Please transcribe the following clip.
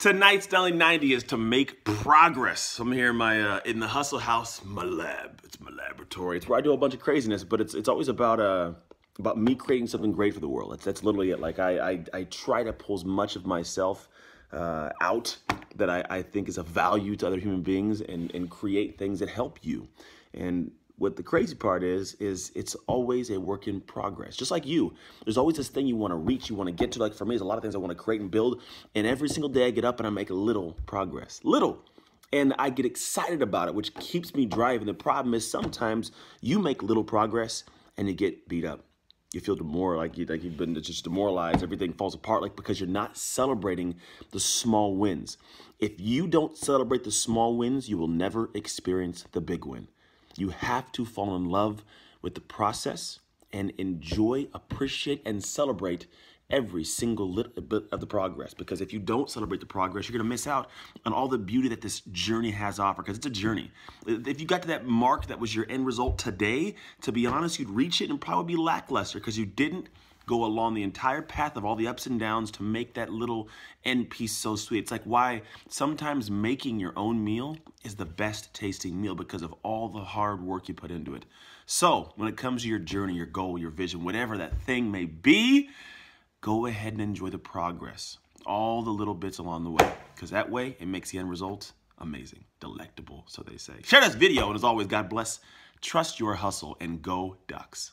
Tonight's Daily 90 is to make progress. I'm here in my uh, in the Hustle House, my lab. It's my laboratory. It's where I do a bunch of craziness, but it's it's always about uh about me creating something great for the world. That's that's literally it. Like I I, I try to pull as much of myself uh, out that I, I think is of value to other human beings and and create things that help you. And what the crazy part is is it's always a work in progress. Just like you there's always this thing you want to reach you want to get to like for me there's a lot of things i want to create and build and every single day i get up and i make a little progress little and i get excited about it which keeps me driving. The problem is sometimes you make little progress and you get beat up. You feel more like you like you've been just demoralized everything falls apart like because you're not celebrating the small wins. If you don't celebrate the small wins you will never experience the big win you have to fall in love with the process and enjoy, appreciate, and celebrate every single little bit of the progress. Because if you don't celebrate the progress, you're gonna miss out on all the beauty that this journey has to offer, because it's a journey. If you got to that mark that was your end result today, to be honest, you'd reach it and probably be lackluster because you didn't go along the entire path of all the ups and downs to make that little end piece so sweet. It's like why sometimes making your own meal is the best tasting meal because of all the hard work you put into it. So when it comes to your journey, your goal, your vision, whatever that thing may be, go ahead and enjoy the progress, all the little bits along the way, because that way it makes the end result amazing, delectable, so they say. Share this video, and as always, God bless. Trust your hustle and go Ducks.